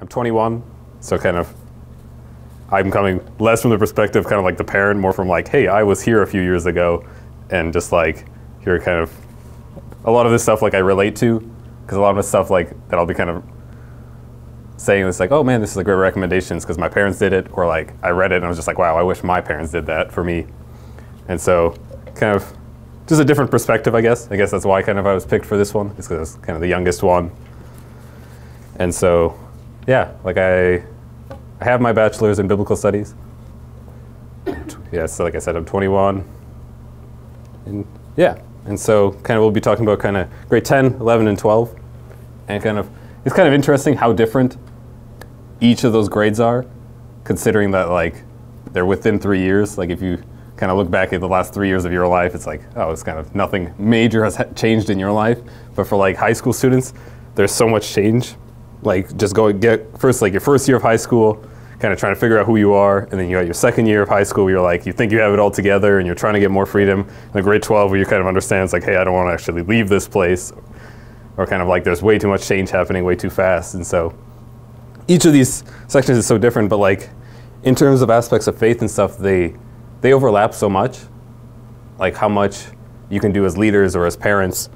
I'm 21, so kind of I'm coming less from the perspective kind of like the parent, more from like, hey, I was here a few years ago, and just like here kind of a lot of this stuff like I relate to, because a lot of the stuff like that I'll be kind of saying this like, oh man, this is a great recommendations because my parents did it, or like I read it and I was just like, wow, I wish my parents did that for me, and so kind of just a different perspective, I guess. I guess that's why kind of I was picked for this one, is because I was kind of the youngest one, and so yeah, like I I have my bachelor's in biblical studies. Yeah, so like I said, I'm 21. And yeah, and so kind of we'll be talking about kind of grade 10, 11, and 12. And kind of, it's kind of interesting how different each of those grades are, considering that like they're within three years. Like if you kind of look back at the last three years of your life, it's like, oh, it's kind of nothing major has ha- changed in your life. But for like high school students, there's so much change. Like just going get first like your first year of high school, kind of trying to figure out who you are, and then you got your second year of high school where you're like, you think you have it all together, and you're trying to get more freedom. And then grade 12 where you kind of understand it's like, hey, I don't want to actually leave this place, or kind of like there's way too much change happening way too fast, and so each of these sections is so different, but like in terms of aspects of faith and stuff, they they overlap so much, like how much you can do as leaders or as parents,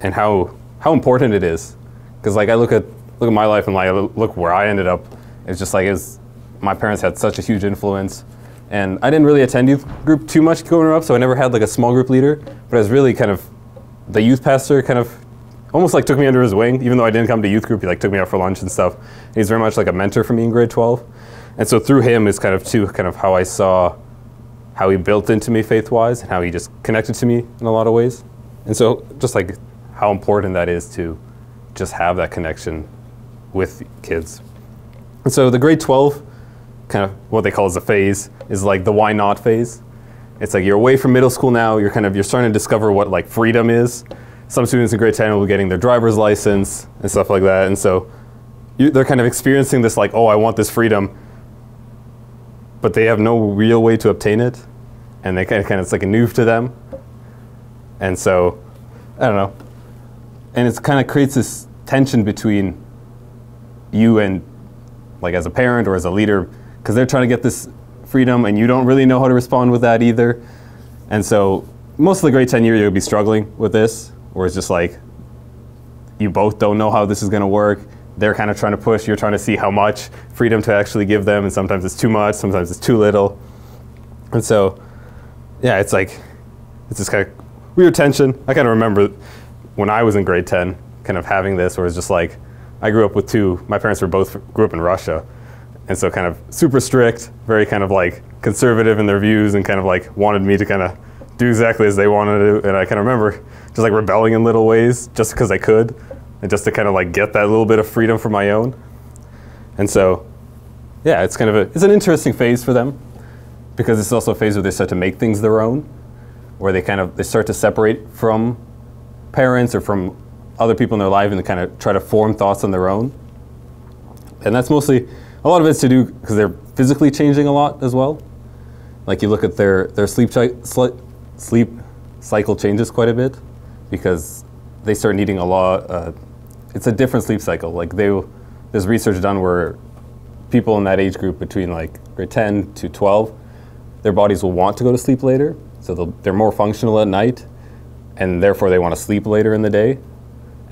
and how how important it is. Because like I look at look at my life and like look where I ended up, it's just like it's my parents had such a huge influence. And I didn't really attend youth group too much growing up, so I never had like a small group leader. But I was really kind of the youth pastor kind of almost like took me under his wing, even though I didn't come to youth group. He like took me out for lunch and stuff. He's very much like a mentor for me in grade 12. And so through him is kind of too kind of how I saw how he built into me faith wise and how he just connected to me in a lot of ways. And so just like how important that is to just have that connection with kids. And so the grade 12 kind of what they call as a phase is like the why not phase. It's like you're away from middle school now, you're kind of you're starting to discover what like freedom is. Some students in grade 10 will be getting their driver's license and stuff like that. And so you, they're kind of experiencing this like, oh, I want this freedom, but they have no real way to obtain it. And they kind of, kind of it's like a new to them. And so, I don't know. And it kind of creates this tension between you and like as a parent or as a leader because they're trying to get this freedom and you don't really know how to respond with that either. And so most of the grade 10 year you'll be struggling with this, or it's just like you both don't know how this is going to work. They're kind of trying to push, you're trying to see how much freedom to actually give them, and sometimes it's too much, sometimes it's too little. And so, yeah, it's like, it's this kind of weird tension. I kind of remember when I was in grade 10, kind of having this, where it's just like, I grew up with two, my parents were both, grew up in Russia and so kind of super strict, very kind of like conservative in their views, and kind of like wanted me to kind of do exactly as they wanted to. And I kind of remember just like rebelling in little ways just because I could, and just to kind of like get that little bit of freedom for my own. And so, yeah, it's kind of a it's an interesting phase for them because it's also a phase where they start to make things their own, where they kind of they start to separate from parents or from other people in their life and to kind of try to form thoughts on their own. And that's mostly a lot of it's to do because they're physically changing a lot as well. Like you look at their their sleep sleep cycle changes quite a bit because they start needing a lot. Uh, it's a different sleep cycle. Like they, there's research done where people in that age group between like grade 10 to 12, their bodies will want to go to sleep later, so they're more functional at night, and therefore they want to sleep later in the day.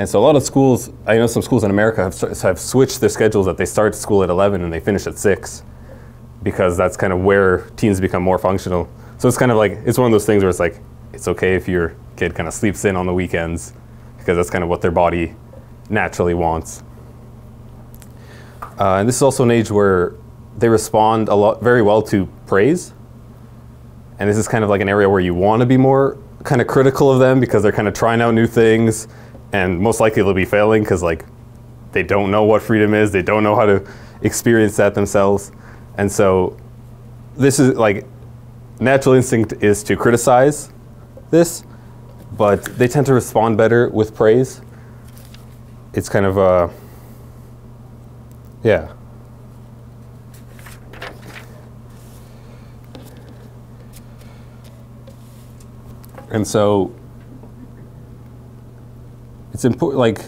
And so a lot of schools, I know some schools in America have, have switched their schedules that they start school at 11 and they finish at 6 because that's kind of where teens become more functional. So it's kind of like, it's one of those things where it's like, it's okay if your kid kind of sleeps in on the weekends because that's kind of what their body naturally wants. Uh, and this is also an age where they respond a lot very well to praise. And this is kind of like an area where you want to be more kind of critical of them because they're kind of trying out new things and most likely they'll be failing because like they don't know what freedom is. They don't know how to experience that themselves. And so this is like natural instinct is to criticize this but they tend to respond better with praise. It's kind of a yeah. And so it's important like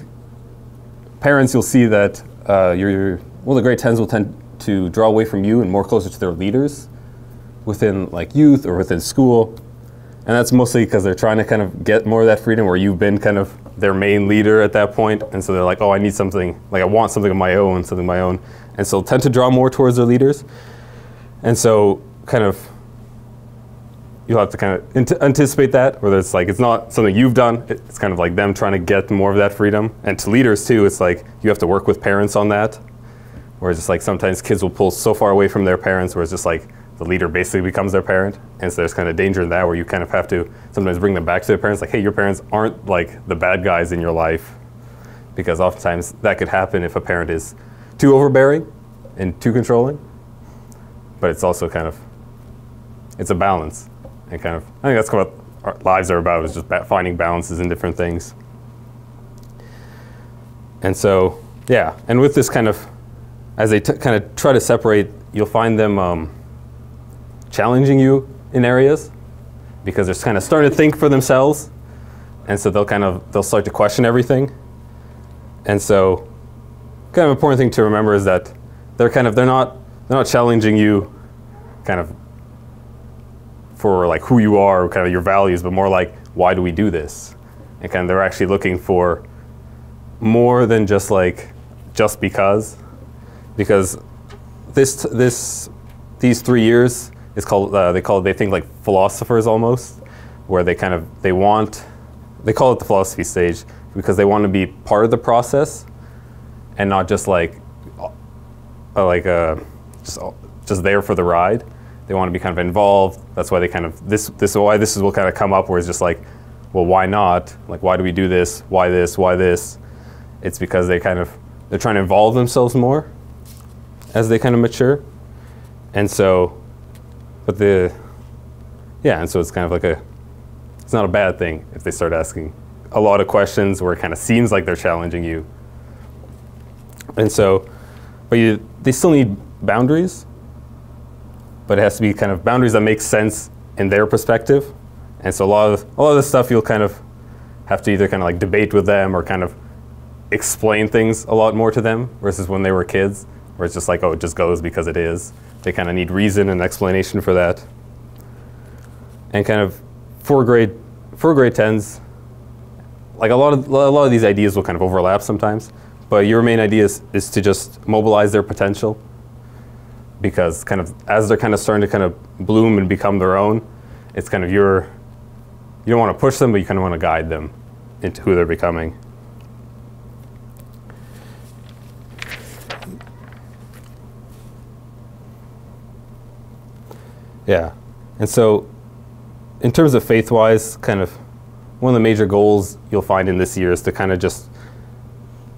parents you'll see that uh, your well, the grade 10s will tend to draw away from you and more closer to their leaders within like youth or within school. And that's mostly because they're trying to kind of get more of that freedom where you've been kind of their main leader at that. And so they're like, oh, I need something, like I want something of my own, something of my own. And so tend to draw more towards their leaders. And so kind of you'll have to kind of anticipate that, whether it's like it's not something you've done, it's kind of like them trying to get more of that freedom. And to leaders too, it's like you have to work with parents on that. Where it's just like sometimes kids will pull so far away from their parents where it's just like the leader basically becomes their parent. And so there's kind of danger in that where you kind of have to sometimes bring them back to their parents, like, hey, your parents aren't like the bad guys in your life. Because oftentimes that could happen if a parent is too overbearing and too controlling. But it's also kind of, it's a balance and kind of, I think that's what our lives are about, is just finding balances in different things. And so, yeah, and with this kind of, as they kind of try to separate, you'll find them um, challenging you in areas because they're kind of starting to think for themselves. And so they'll kind of, they'll start to question everything. And so, kind of important thing to remember is that they're kind of, they're not, they're not challenging you kind of for like who you are, kind of your values, but more like why do we do this? And kind of they're actually looking for more than just like just because, because this this these three years is called uh, they call it they think like philosophers almost, where they kind of they want they call it the philosophy stage because they want to be part of the process and not just like uh, like uh, just just there for the ride. They want to be kind of involved. That's why they kind of this this is why this is will kind of come up where it's just like, well, why not? Like, why do we do this? Why this? Why this? It's because they kind of they're trying to involve themselves more as they kind of mature, and so, but the yeah, and so it's kind of like a it's not a bad thing if they start asking a lot of questions where it kind of seems like they're challenging you. And so, but you, they still need boundaries but it has to be kind of boundaries that make sense in their perspective. And so a lot of a lot of this stuff you'll kind of have to either kind of like debate with them or kind of explain things a lot more to them versus when they were kids, where it's just like, oh, it just goes because it is. They kind of need reason and explanation for that. And kind of for grade for grade tens, like a lot of a lot of these ideas will kind of overlap sometimes. But your main idea is, is to just mobilize their potential because kind of as they're kind of starting to kind of bloom and become their own, it's kind of your, you don't want to push them, but you kind of want to guide them into who they're becoming. Yeah. And so, in terms of faith wise, kind of one of the major goals you'll find in this year is to kind of just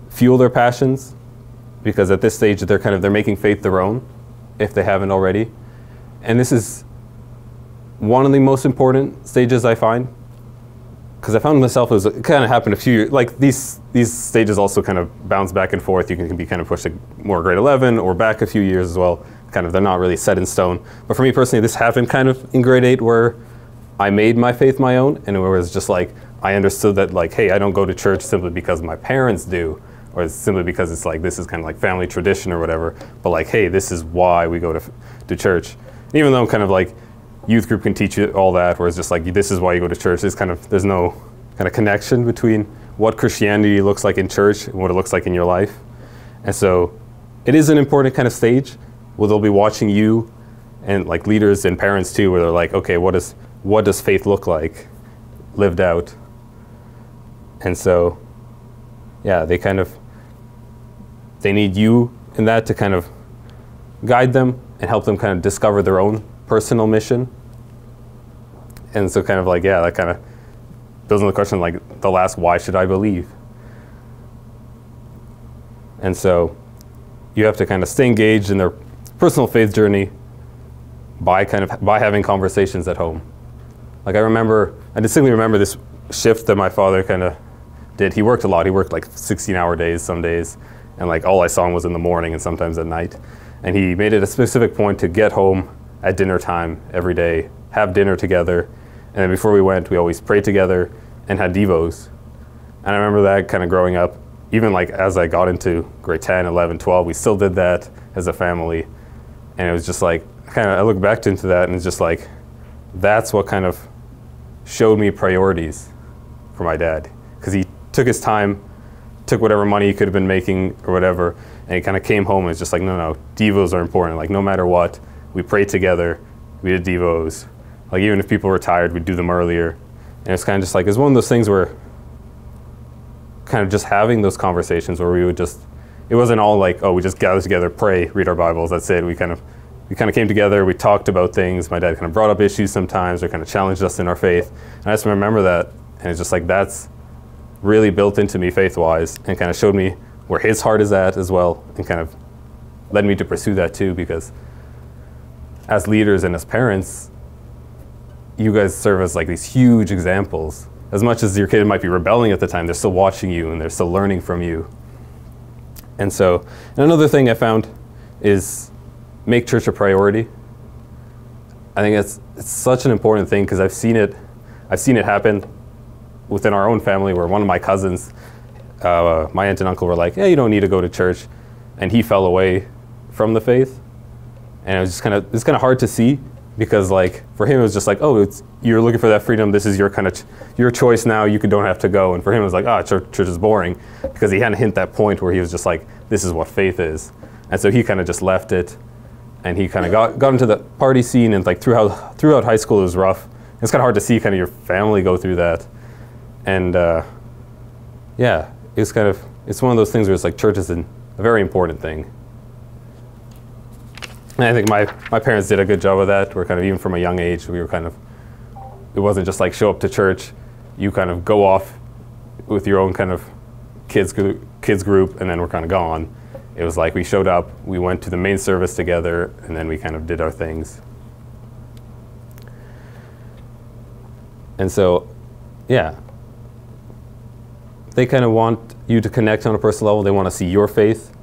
fuel their passions because at this stage they're kind of they're making faith their own if they haven't already. And this is one of the most important stages I find because I found myself it kind of happened a few like these these stages also kind of bounce back and forth. You can be kind of pushed to more grade 11 or back a few years as well. Kind of they're not really set in stone. But for me personally, this happened kind of in grade eight where I made my faith my own, and it was just like I understood that like, hey, I don't go to church simply because my parents do or simply because it's like this is kind of like family tradition or whatever. But like, hey, this is why we go to to church. And even though kind of like youth group can teach you all that, where it's just like this is why you go to church. There's kind of there's no kind of connection between what Christianity looks like in church and what it looks like in your life. And so, it is an important kind of stage where they'll be watching you and like leaders and parents too, where they're like, okay, what does what does faith look like lived out? And so, yeah, they kind of they need you in that to kind of guide them and help them kind of discover their own personal mission. And so, kind of like, yeah, that kind of builds on the question like the last, why should I believe? And so, you have to kind of stay engaged in their personal faith journey by kind of by having conversations at home. Like I remember, I distinctly remember this shift that my father kind of did. He worked a lot. He worked like 16-hour days some days, and like all I saw him was in the morning and sometimes at night. And he made it a specific point to get home at dinner time every day, have dinner together, and then before we went, we always prayed together and had devos. And I remember that kind of growing up, even like as I got into grade 10, 11, 12, we still did that as a family. And it was just like, kind of, I look back into that and it's just like, that's what kind of showed me priorities for my dad. Because he took his time, took whatever money he could have been making or whatever, and he kind of came home and was just like, no, no, Devos are important. Like, no matter what, we prayed together, we did Devos. Like, even if people were tired, we'd do them earlier. And it's kind of just like, it's one of those things where kind of just having those conversations where we would just, it wasn't all like, oh, we just gather together, pray, read our Bibles, that's it. We kind of, we kind of came together, we talked about things. My dad kind of brought up issues sometimes or kind of challenged us in our faith. And I just remember that. And it's just like, that's really built into me faith wise and kind of showed me where his heart is at as well and kind of led me to pursue that too because as leaders and as parents, you guys serve as like these huge examples. As much as your kid might be rebelling at the time, they're still watching you and they're still learning from you. And so, and another thing I found is make church a priority. I think it's, it's such an important thing because I've seen it, I've seen it happen within our own family where one of my cousins, uh, my aunt and uncle were like, "Yeah, you don't need to go to church," and he fell away from the faith, and it was just kind of it's kind of hard to see because like for him it was just like, "Oh, it's you're looking for that freedom. This is your kind of ch- your choice now. You don't have to go." And for him it was like, "Ah, church, church is boring," because he hadn't hit that point where he was just like, "This is what faith is," and so he kind of just left it, and he kind of got got into the party scene and like throughout throughout high school it was rough. It's kind of hard to see kind of your family go through that and uh, yeah, it's kind of it's one of those things where it's like church is an, a very important thing. And I think my, my parents did a good job of that. We're kind of even from a young age, we were kind of it wasn't just like show up to church, you kind of go off with your own kind of kids kids group, and then we're kind of gone. It was like we showed up, we went to the main service together, and then we kind of did our things. And so, yeah, they kind of want you to connect on a personal level. They want to see your faith,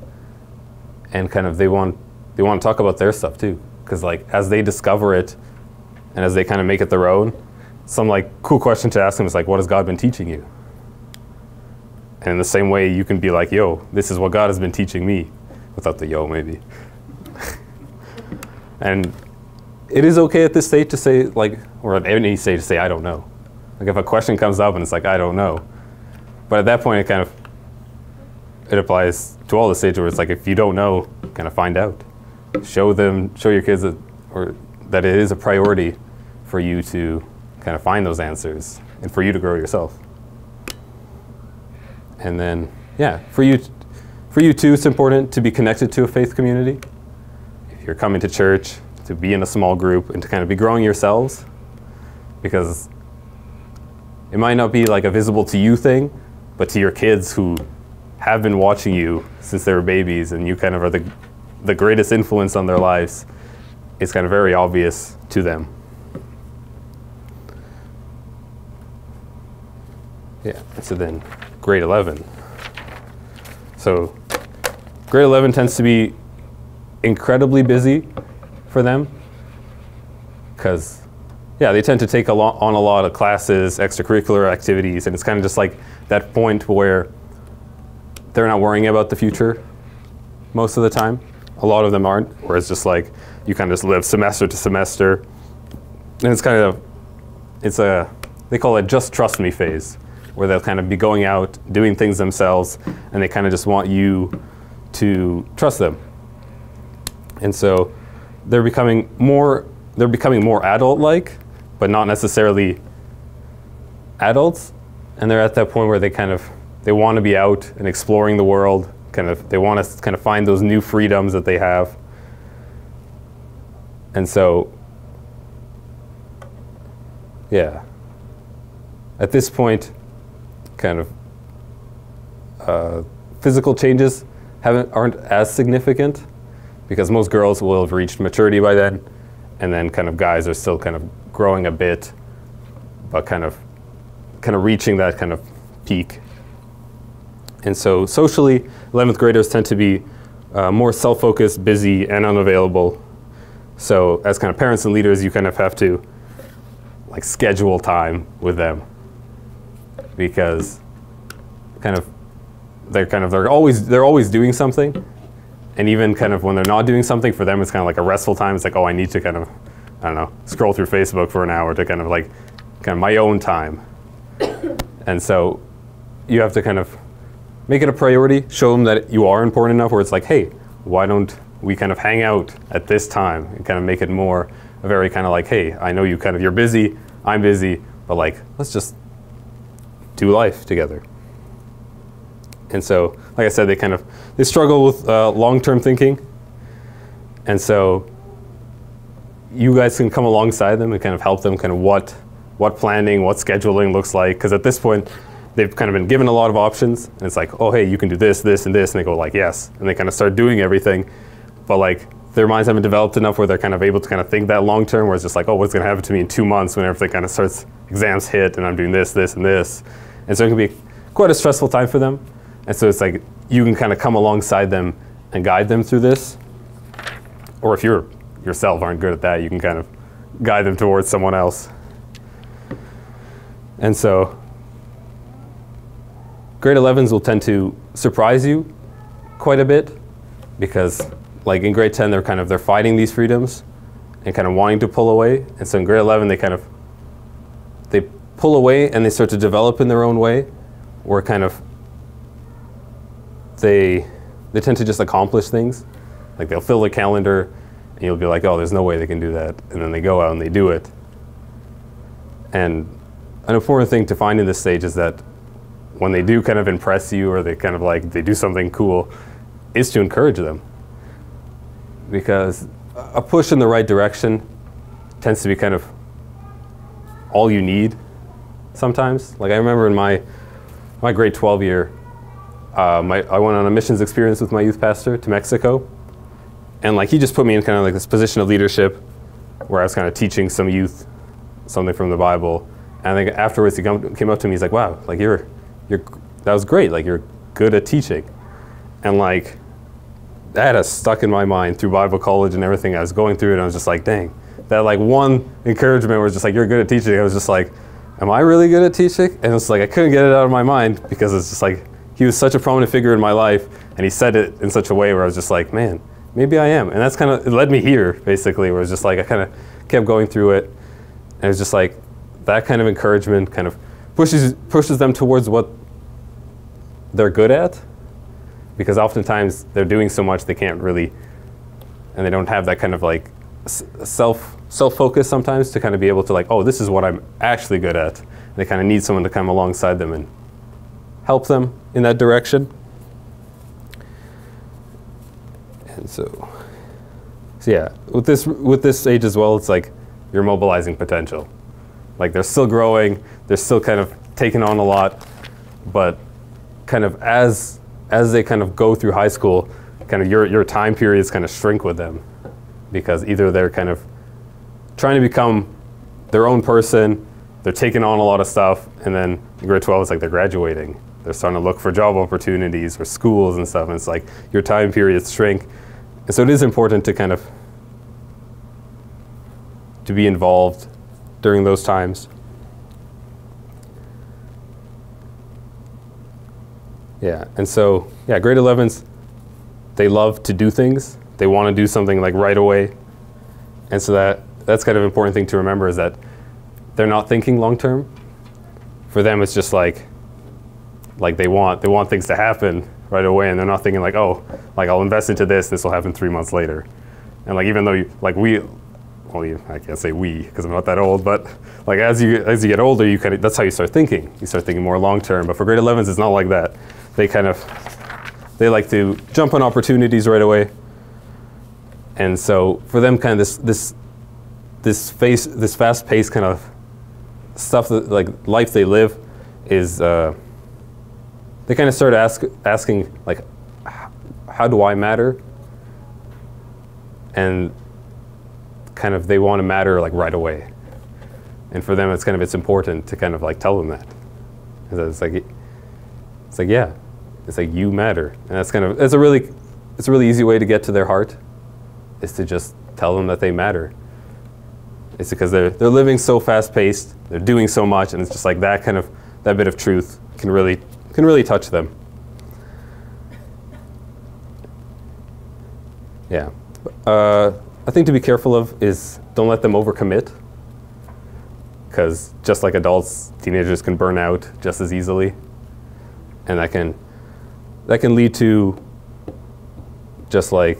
and kind of they want they want to talk about their stuff too. Because like as they discover it, and as they kind of make it their own, some like cool question to ask them is like, "What has God been teaching you?" And in the same way, you can be like, "Yo, this is what God has been teaching me," without the "yo" maybe. and it is okay at this stage to say like, or at any stage to say, "I don't know." Like if a question comes up and it's like, "I don't know," But at that point, it kind of it applies to all the stages where it's like if you don't know, kind of find out. Show them, show your kids that, or that it is a priority for you to kind of find those answers and for you to grow yourself. And then, yeah, for you, for you too, it's important to be connected to a faith community. If you're coming to church, to be in a small group and to kind of be growing yourselves, because it might not be like a visible to you thing, but to your kids who have been watching you since they were babies and you kind of are the, the greatest influence on their lives, it's kind of very obvious to them. Yeah, so then grade 11. So grade 11 tends to be incredibly busy for them because yeah, they tend to take a lot, on a lot of classes, extracurricular activities, and it's kind of just like that point where they're not worrying about the future most of the time. A lot of them aren't, where it's just like you kind of just live semester to semester. And it's kind of, it's a, they call it just trust me phase, where they'll kind of be going out, doing things themselves, and they kind of just want you to trust them. And so they're becoming more, they're becoming more adult-like, but not necessarily adults. And they're at that point where they kind of they want to be out and exploring the world kind of they want to kind of find those new freedoms that they have. And so yeah. At this point kind of uh, physical changes haven't aren't as significant because most girls will have reached maturity by then and then kind of guys are still kind of growing a bit but kind of kind of reaching that kind of peak. And so socially, 11th graders tend to be uh, more self-focused, busy, and unavailable. So as kind of parents and leaders, you kind of have to like schedule time with them because kind of they're kind of they're always they're always doing something, and even kind of when they're not doing something, for them it's kind of like a restful time. It's like oh, I need to kind of I don't know scroll through Facebook for an hour to kind of like kind of my own time, and so you have to kind of make it a priority. Show them that you are important enough. Where it's like hey, why don't we kind of hang out at this time and kind of make it more a very kind of like hey, I know you kind of you're busy, I'm busy, but like let's just do life together. And so, like I said, they kind of they struggle with uh, long-term thinking, and so you guys can come alongside them and kind of help them kind of what what planning, what scheduling looks like. Because at this point, they've kind of been given a lot of options, and it's like, oh hey, you can do this, this, and this, and they go like yes, and they kind of start doing everything, but like their minds haven't developed enough where they're kind of able to kind of think that long term, where it's just like, oh, what's going to happen to me in two months when everything kind of starts, exams hit, and I'm doing this, this, and this. And so it can be quite a stressful time for them. And so it's like you can kind of come alongside them and guide them through this. Or if you're yourself aren't good at that, you can kind of guide them towards someone else. And so grade 11s will tend to surprise you quite a bit because like in grade 10 they're kind of they're fighting these freedoms and kind of wanting to pull away. And so in grade 11 they kind of they pull away and they start to develop in their own way where kind of they they tend to just accomplish things. Like they'll fill the calendar, and you'll be like, "Oh, there's no way they can do that," and then they go out and they do it. And an important thing to find in this stage is that when they do kind of impress you, or they kind of like they do something cool, is to encourage them. Because a push in the right direction tends to be kind of all you need sometimes. Like I remember in my my grade 12 year, uh, my, I went on a missions experience with my youth pastor to Mexico. And like he just put me in kind of like this position of leadership where I was kind of teaching some youth something from the Bible. And I think afterwards he come, came up to me, he's like, wow, like you're, you're, that was great. Like you're good at teaching. And like, that has stuck in my mind through Bible college and everything I was going through. And I was just like, dang, that like one encouragement was just like, you're good at teaching. I was just like, am I really good at teaching? And it's like, I couldn't get it out of my mind because it's just like, he was such a prominent figure in my life, and he said it in such a way where I was just like, man, maybe I am. And that's kind of, it led me here, basically, where it's just like, I kind of kept going through it, and it was just like, that kind of encouragement kind of pushes, pushes them towards what they're good at, because oftentimes they're doing so much they can't really, and they don't have that kind of like self self focus sometimes to kind of be able to like, oh, this is what I'm actually good at. And they kind of need someone to come alongside them and help them in that direction. And so, so yeah, with this with this age as well, it's like you're mobilizing potential. Like they're still growing, they're still kind of taking on a lot, but kind of as as they kind of go through high school, kind of your your time periods kind of shrink with them, because either they're kind of trying to become their own person, they're taking on a lot of stuff, and then grade 12 is like they're graduating they're starting to look for job opportunities or schools and stuff. And it's like your time periods shrink. And so it is important to kind of to be involved during those times. Yeah, and so yeah, grade 11s, they love to do things. They want to do something like right away. And so that that's kind of important thing to remember is that they're not thinking long term. For them, it's just like like they want they want things to happen right away and they're not thinking like oh like i'll invest into this this will happen three months later. And like even though you like we well i can't say we because i'm not that old but like as you as you get older you kind of that's how you start thinking. You start thinking more long term but for grade 11s it's not like that. They kind of they like to jump on opportunities right away. And so for them kind of this this this face this fast paced kind of stuff that like life they live is uh, they kind of start ask, asking like, how do I matter? And kind of they want to matter like right away. And for them, it's kind of it's important to kind of like tell them that. It's like, it's like yeah, it's like you matter, and that's kind of it's a really, it's a really easy way to get to their heart, is to just tell them that they matter. It's because they're they're living so fast paced, they're doing so much, and it's just like that kind of that bit of truth can really can really touch them. Yeah. Uh, a thing to be careful of is don't let them overcommit. Because just like adults, teenagers can burn out just as easily. And that can, that can lead to just like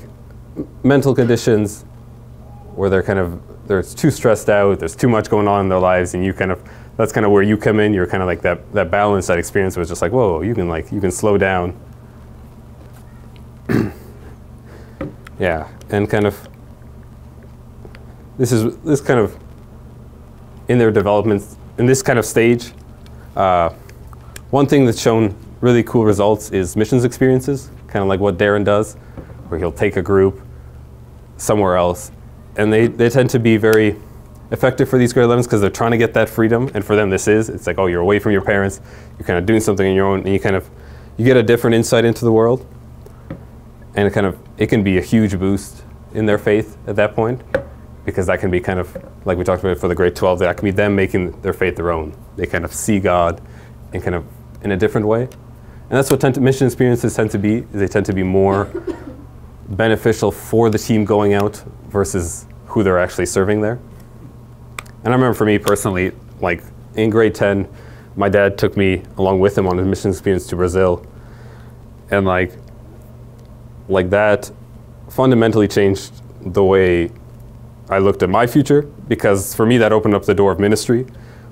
mental conditions where they're kind of, they're too stressed out, there's too much going on in their lives, and you kind of that's kind of where you come in. You're kind of like that that balance, that experience was just like, whoa, you can like you can slow down. yeah, and kind of this is this kind of in their development in this kind of stage. Uh, one thing that's shown really cool results is missions experiences, kind of like what Darren does, where he'll take a group somewhere else, and they, they tend to be very effective for these grade 11s because they're trying to get that freedom, and for them this is. It's like, oh, you're away from your parents, you're kind of doing something on your own, and you kind of you get a different insight into the world, and it kind of it can be a huge boost in their faith at that point because that can be kind of like we talked about for the grade 12 that can be them making their faith their own. They kind of see god in kind of in a different way. And that's what to, mission experiences tend to be they tend to be more beneficial for the team going out versus who they're actually serving there and i remember for me personally like in grade 10 my dad took me along with him on a mission experience to brazil. And like like that fundamentally changed the way I looked at my future because for me that opened up the door of ministry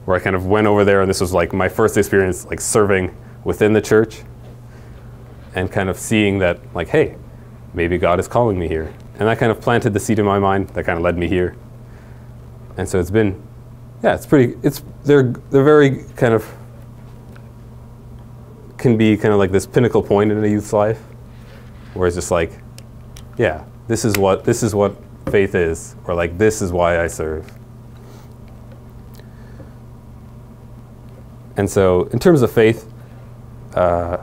where I kind of went over there and this was like my first experience like serving within the church and kind of seeing that like hey maybe God is calling me here. And that kind of planted the seed in my mind that kind of led me here and so it's been yeah it's pretty it's they're they're very kind of can be kind of like this pinnacle point in a youth's life where it's just like yeah this is what this is what faith is, or like this is why I serve. And so, in terms of faith, uh,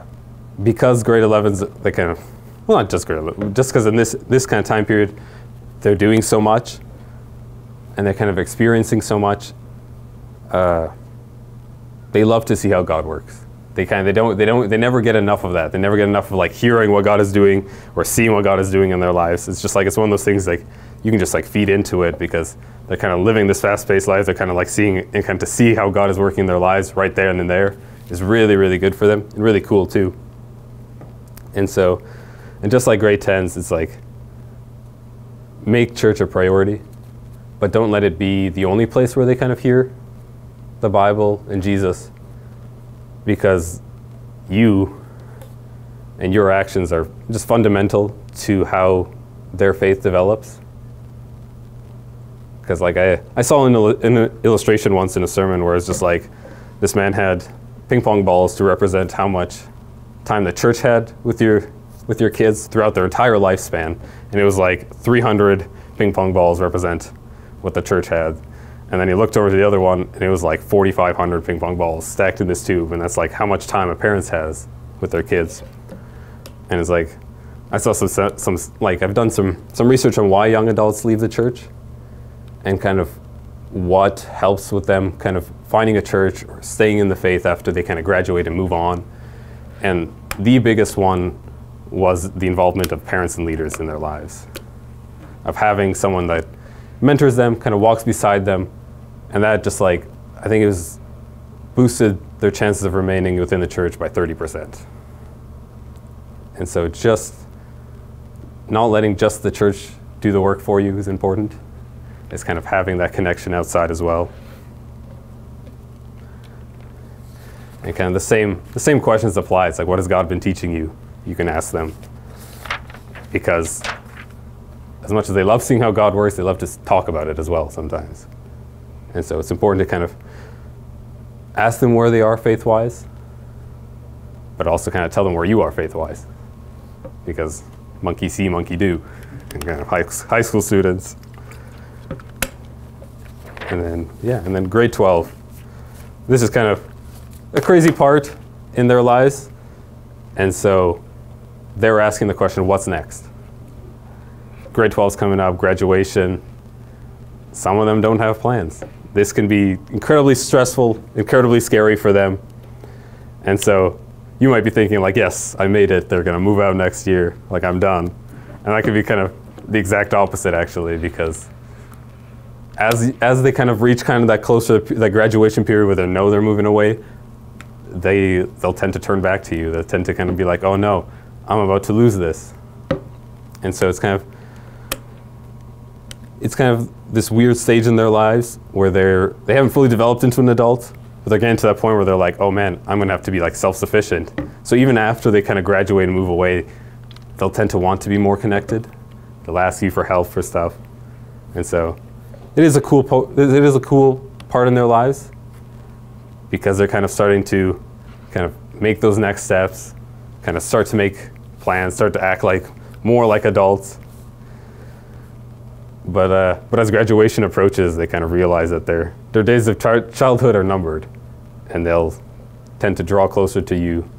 because grade 11s, they kind of, well, not just grade 11, just because in this, this kind of time period, they're doing so much and they're kind of experiencing so much, uh, they love to see how God works they kind of they don't they don't they never get enough of that. They never get enough of like hearing what God is doing or seeing what God is doing in their lives. It's just like it's one of those things like you can just like feed into it because they're kind of living this fast-paced life. They're kind of like seeing and kind of to see how God is working in their lives right there and then there is really really good for them and really cool too. And so, and just like grade tens, it's like make church a priority, but don't let it be the only place where they kind of hear the Bible and Jesus because you and your actions are just fundamental to how their faith develops. Because like I, I saw in an illustration once in a sermon where it's just like this man had ping pong balls to represent how much time the church had with your with your kids throughout their entire lifespan, and it was like 300 ping pong balls represent what the church had. And then he looked over to the other one, and it was like 4,500 ping pong balls stacked in this tube, and that's like how much time a parent has with their kids. And it's like, I saw some, some like I've done some some research on why young adults leave the church, and kind of what helps with them kind of finding a church or staying in the faith after they kind of graduate and move on. And the biggest one was the involvement of parents and leaders in their lives, of having someone that mentors them, kind of walks beside them, and that just like I think it was boosted their chances of remaining within the church by 30%. And so just not letting just the church do the work for you is important. It's kind of having that connection outside as well. And kind of the same the same questions apply. It's like what has God been teaching you? You can ask them. Because as much as they love seeing how God works, they love to talk about it as well sometimes. And so it's important to kind of ask them where they are faith wise, but also kind of tell them where you are faith wise. Because monkey see, monkey do, and kind of high, high school students. And then, yeah, and then grade 12. This is kind of a crazy part in their lives. And so they're asking the question, what's next? Grade 12 is coming up, graduation. Some of them don't have plans this can be incredibly stressful, incredibly scary for them. And so you might be thinking like, yes, I made it. They're going to move out next year. Like I'm done. And that could be kind of the exact opposite actually because as as they kind of reach kind of that closer that graduation period where they know they're moving away, they they'll tend to turn back to you. They'll tend to kind of be like, "Oh no, I'm about to lose this," and so it's kind of it's kind of this weird stage in their lives where they're they haven't fully developed into an adult, but they're getting to that point where they're like, "Oh man, I'm gonna have to be like self-sufficient." So even after they kind of graduate and move away, they'll tend to want to be more connected. They'll ask you for help for stuff, and so it is a cool it is a cool part in their lives because they're kind of starting to kind of make those next steps, kind of start to make plans, start to act like more like adults. But uh, but as graduation approaches, they kind of realize that their their days of childhood are numbered, and they'll tend to draw closer to you.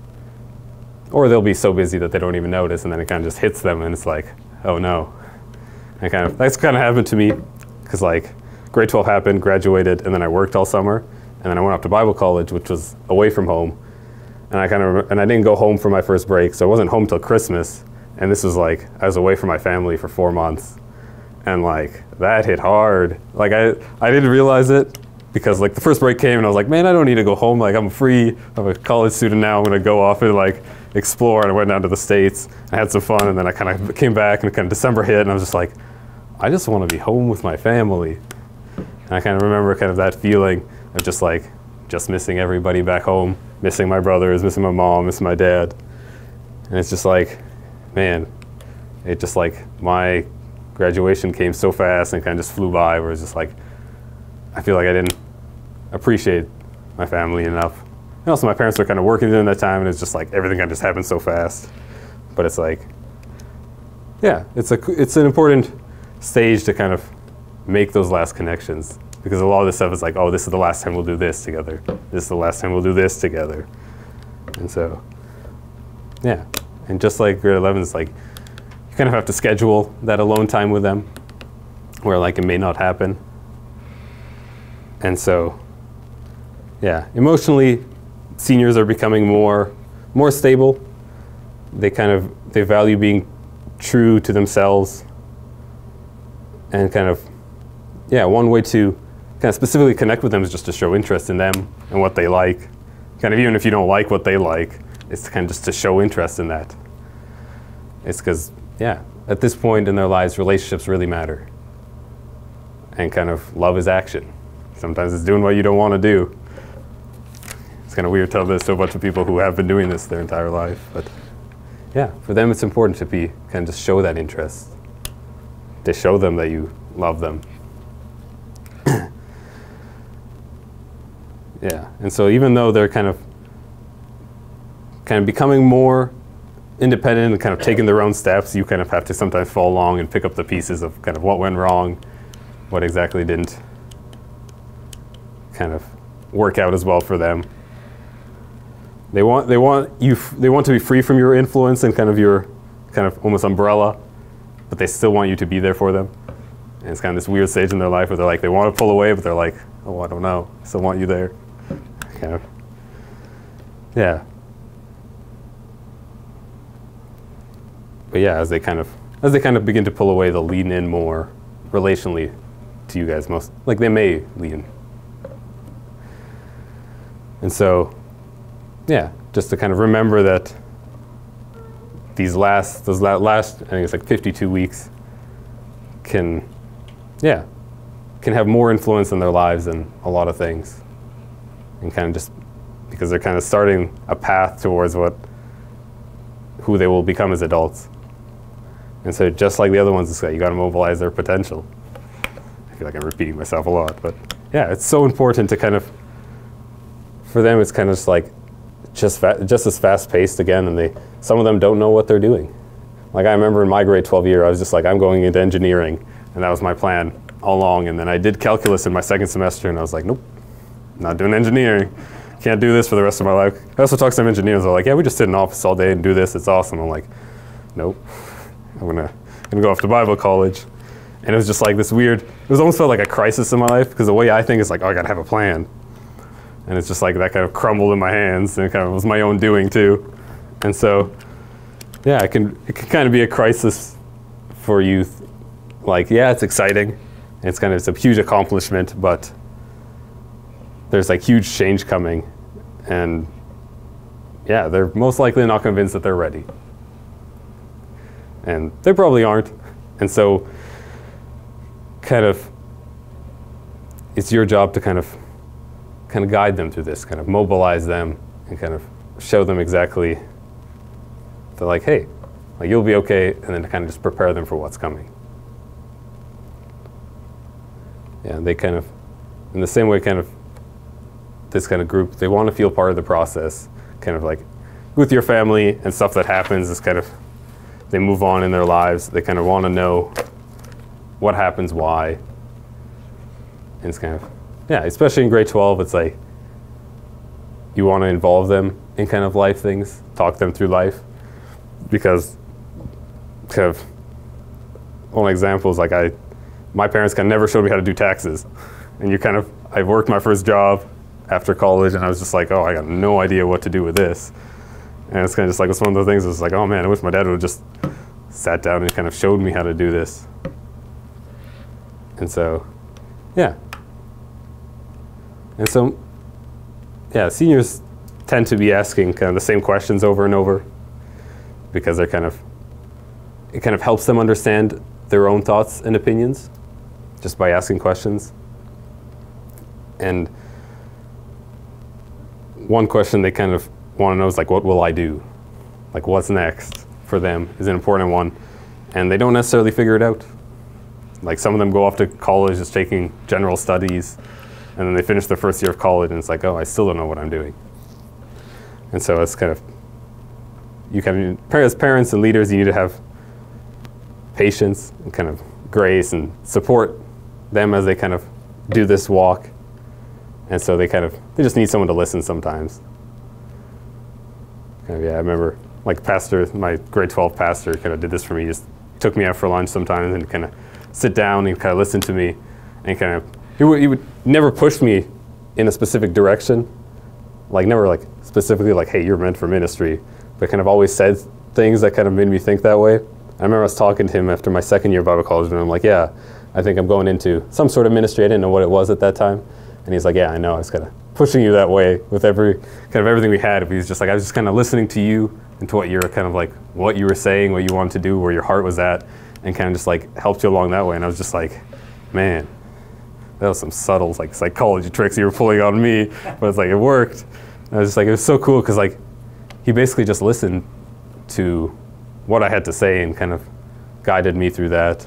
Or they'll be so busy that they don't even notice, and then it kind of just hits them, and it's like, oh no. And kind of that's kind of happened to me because like grade 12 happened, graduated, and then I worked all summer, and then I went off to Bible college, which was away from home, and I kind of and I didn't go home for my first break, so I wasn't home till Christmas, and this was like I was away from my family for four months, and like that hit hard. Like I I didn't realize it because like the first break came and I was like, man, I don't need to go home. Like I'm free. I'm a college student now. I'm gonna go off and like explore. And I went down to the states. I had some fun, and then I kind of came back and kind of December hit, and I was just like I just want to be home with my family. And I kind of remember kind of that feeling of just like, just missing everybody back home, missing my brothers, missing my mom, missing my dad. And it's just like, man, it just like my graduation came so fast and kind of just flew by where it's just like, I feel like I didn't appreciate my family enough. And also my parents were kind of working during that time and it's just like everything kind of just happened so fast. But it's like, yeah, it's a, it's an important stage to kind of make those last connections because a lot of this stuff is like, oh, this is the last time we'll do this together. This is the last time we'll do this together. And so, yeah. And just like grade 11, it's like kind of have to schedule that alone time with them where like it may not happen. And so, yeah, emotionally, seniors are becoming more more stable. They kind of they value being true to themselves and kind of, yeah, one way to kind of specifically connect with them is just to show interest in them and what they like. Kind of even if you don't like what they like, it's kind of just to show interest in that. It's because, yeah, at this point in their lives, relationships really matter. And kind of love is action. Sometimes it's doing what you don't want to do. It's kind of weird telling this to a bunch of people who have been doing this their entire life, but yeah, for them it's important to be kind of just show that interest to show them that you love them. yeah, and so even though they're kind of kind of becoming more independent and kind of taking their own steps, you kind of have to sometimes follow along and pick up the pieces of kind of what went wrong, what exactly didn't kind of work out as well for them. They want they want you they want to be free from your influence and kind of your kind of almost umbrella but they still want you to be there for them. And it's kind of this weird stage in their life where they're like, they want to pull away, but they're like, oh, I don't know. I still want you there. Kind of. Yeah. But yeah, as they kind of as they kind of begin to pull away, they'll lean in more relationally to you guys most like they may lean. And so yeah, just to kind of remember that these last those last I think it's like 52 weeks can yeah can have more influence in their lives than a lot of things and kind of just because they're kind of starting a path towards what who they will become as adults and so just like the other ones it's like you got to mobilize their potential I feel like I'm repeating myself a lot but yeah it's so important to kind of for them it's kind of just like just just as fast paced again, and they some of them don't know what they're doing. Like I remember in my grade 12 year, I was just like, I'm going into engineering, and that was my plan all along. And then I did calculus in my second semester, and I was like, nope, not doing engineering. Can't do this for the rest of my life. I also talked to some engineers. They're like, yeah, we just sit in office all day and do this. It's awesome. I'm like, nope. I'm gonna, gonna go off to Bible college. And it was just like this weird. It was almost felt like a crisis in my life because the way I think is like, oh, I gotta have a plan and it's just like that kind of crumbled in my hands and it kind of was my own doing too and so yeah it can it can kind of be a crisis for youth like yeah, it's exciting. It's kind of it's a huge accomplishment, but there's like huge change coming, and yeah, they're most likely not convinced that they're ready, and they probably aren't, and so kind of it's your job to kind of kind of guide them through this, kind of mobilize them, and kind of show them exactly. They're like, hey, like you'll be okay, and then to kind of just prepare them for what's coming. Yeah, they kind of, in the same way, kind of this kind of group, they want to feel part of the process, kind of like with your family and stuff that happens is kind of they move on in their lives. They kind of want to know what happens, why. And it's kind of, yeah, especially in grade 12, it's like you want to involve them in kind of life things, talk them through life. Because, kind of, one example is like I, my parents kind of never showed me how to do taxes. And you kind of, I worked my first job after college and I was just like, oh, I got no idea what to do with this. And it's kind of just like, it's one of the things it's like, oh man, I wish my dad would have just sat down and kind of showed me how to do this. And so, yeah. And so, yeah, seniors tend to be asking kind of the same questions over and over because they're kind of, it kind of helps them understand their own thoughts and opinions just by asking questions. And one question they kind of want to know is like, what will I do? Like, what's next for them is an important one. And they don't necessarily figure it out. Like, some of them go off to college just taking general studies, and then they finish their first year of college, and it's like, oh, I still don't know what I'm doing. And so it's kind of, you kind of, as parents and leaders, you need to have patience and kind of grace and support them as they kind of do this walk. And so they kind of, they just need someone to listen sometimes. Kind yeah, I remember like pastor, my grade 12 pastor kind of did this for me. He just took me out for lunch sometimes and kind of sit down and kind of listen to me and kind of, he would, he would never push me in a specific direction. Like never like specifically like, hey, you're meant for ministry, but kind of always said things that kind of made me think that way. I remember I was talking to him after my second year of Bible college, and I'm like, yeah, I think I'm going into some sort of ministry. I didn't know what it was at that time. And he's like, yeah, I know. I was kind of pushing you that way with every kind of everything we had. But was just like, I was just kind of listening to you and to what you were kind of like, what you were saying, what you wanted to do, where your heart was at, and kind of just like helped you along that way. And I was just like, man, that was some subtle like psychology tricks you were pulling on me. But it's like, it worked. And I was just like, it was so cool because like, he basically just listened to what I had to say and kind of guided me through that.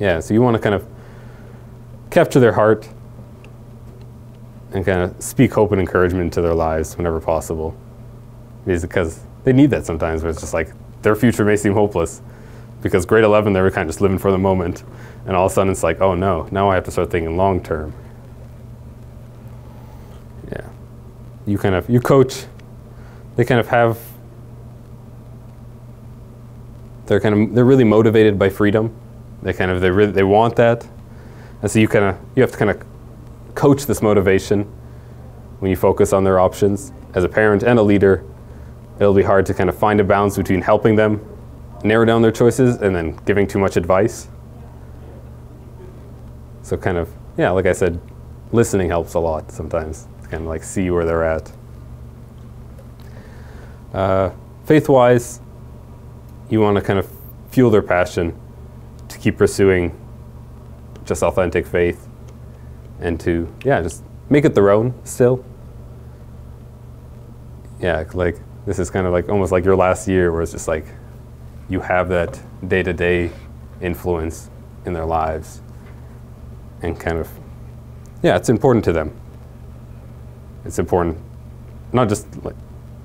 Yeah, so you want to kind of capture their heart and kind of speak hope and encouragement into their lives whenever possible. Because they need that sometimes, where it's just like their future may seem hopeless. Because grade 11, they were kind of just living for the moment. And all of a sudden, it's like, oh no, now I have to start thinking long term. Yeah. You kind of, you coach, they kind of have they're kind of they're really motivated by freedom. They kind of they really they want that, and so you kind of you have to kind of coach this motivation when you focus on their options as a parent and a leader. It'll be hard to kind of find a balance between helping them narrow down their choices and then giving too much advice. So kind of yeah, like I said, listening helps a lot sometimes. Kind of like see where they're at. Uh, faith-wise, you want to kind of fuel their passion to keep pursuing just authentic faith and to, yeah, just make it their own still. Yeah, like this is kind of like almost like your last year where it's just like you have that day to day influence in their lives and kind of, yeah, it's important to them. It's important, not just like,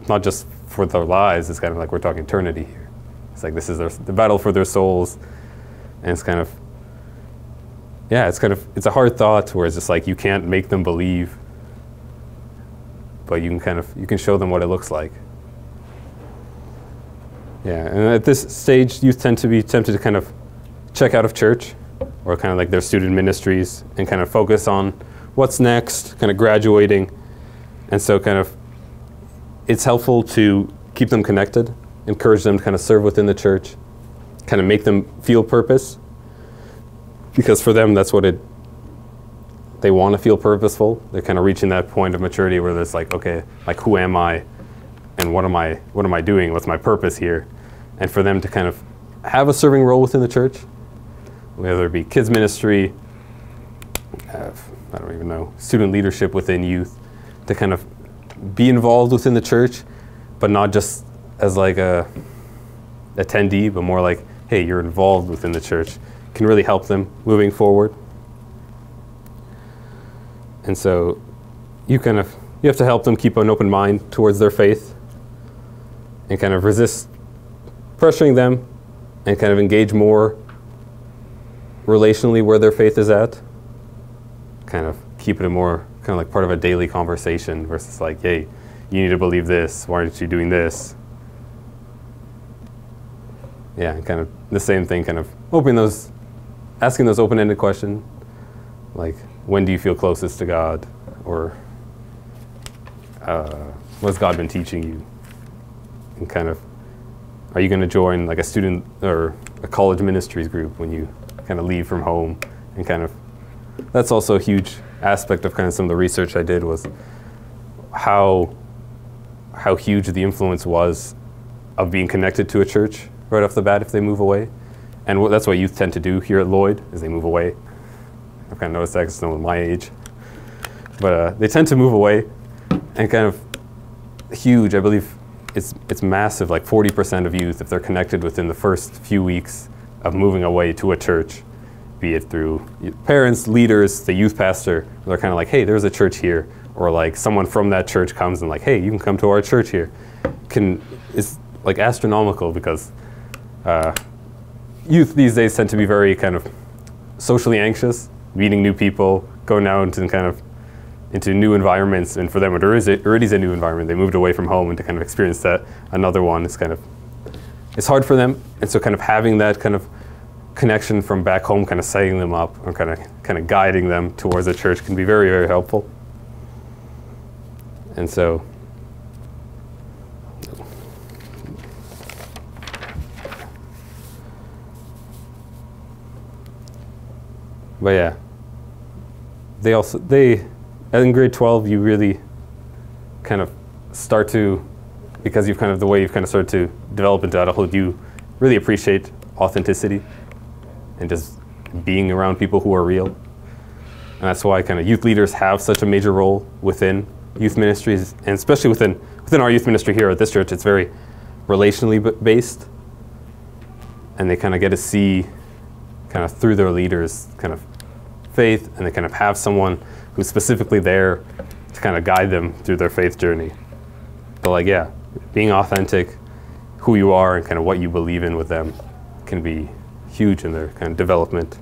not just for their lives, it's kind of like we're talking eternity here. It's like this is their, the battle for their souls, and it's kind of, yeah, it's kind of it's a hard thought where it's just like you can't make them believe, but you can kind of you can show them what it looks like. Yeah, and at this stage, youth tend to be tempted to kind of check out of church, or kind of like their student ministries, and kind of focus on what's next, kind of graduating, and so kind of it's helpful to keep them connected encourage them to kind of serve within the church, kind of make them feel purpose because for them that's what it they want to feel purposeful. They're kind of reaching that point of maturity where it's like okay like who am i? And what am i what am i doing? What's my purpose here? And for them to kind of have a serving role within the church whether it be kids ministry uh, i don't even know student leadership within youth to kind of be involved within the church but not just as like a attendee but more like hey you're involved within the church can really help them moving forward and so you kind of you have to help them keep an open mind towards their faith and kind of resist pressuring them and kind of engage more relationally where their faith is at. Kind of keep it a more kind of like part of a daily conversation versus like, hey, you need to believe this. Why aren't you doing this? Yeah, kind of the same thing, kind of opening those, asking those open-ended questions, like when do you feel closest to God, or uh, what's God been teaching you, and kind of are you going to join like a student or a college ministries group when you kind of leave from home, and kind of that's also a huge aspect of kind of some of the research I did was how how huge the influence was of being connected to a church right off the bat if they move away. And that's what youth tend to do here at Lloyd, is they move away. I've kind of noticed that because someone my age. But uh, they tend to move away and kind of huge, I believe it's, it's massive, like 40% of youth, if they're connected within the first few weeks of moving away to a church, be it through parents, leaders, the youth pastor, they're kind of like, hey, there's a church here. Or like someone from that church comes and like, hey, you can come to our church here. Can, it's like astronomical because uh, youth these days tend to be very kind of socially anxious, meeting new people, going out and kind of into new environments. And for them, it already, is a new environment. They moved away from home and to kind of experience that another one is kind of it's hard for them. And so, kind of having that kind of connection from back home, kind of setting them up or kind of kind of guiding them towards the church can be very very helpful. And so. But yeah, they also they in grade 12 you really kind of start to because you've kind of the way you've kind of started to develop into adulthood you really appreciate authenticity and just being around people who are real. And that's why kind of youth leaders have such a major role within youth ministries and especially within within our youth ministry here at this church it's very relationally based. And they kind of get to see kind of through their leaders kind of faith and they kind of have someone who's specifically there to kind of guide them through their faith journey. But like, yeah, being authentic, who you are, and kind of what you believe in with them can be huge in their kind of development.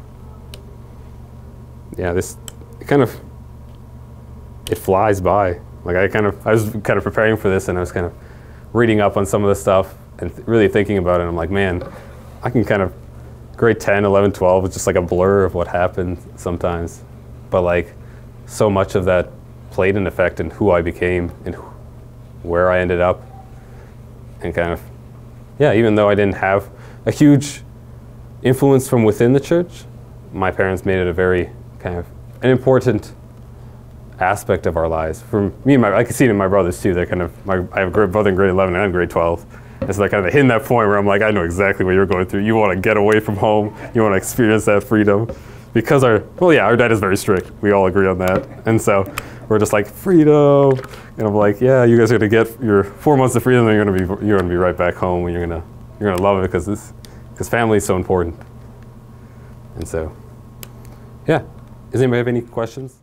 Yeah, this kind of it flies by. Like I kind of I was kind of preparing for this, and I was kind of reading up on some of the stuff and th really thinking about it. I'm like, man, I can kind of grade 10, 11, 12 is just like a blur of what happened sometimes. But like so much of that played an effect in who I became and where I ended up. And kind of, yeah, even though I didn't have a huge influence from within the church, my parents made it a very kind of an important aspect of our lives. For me and my, I can see it in my brothers too. They're kind of, my, I have a brother in grade 11 and grade 12. So they're kind of hitting that point where I'm like, I know exactly what you're going through. You want to get away from home. You want to experience that freedom. Because our well yeah our dad is very strict. We all agree on that. And so we're just like freedom. And i'm like yeah you guys are going to get your four months of freedom and you're going to be you're going to be right back home and you're going to you're going to love it because this because family is so important. And so yeah. Does anybody have any questions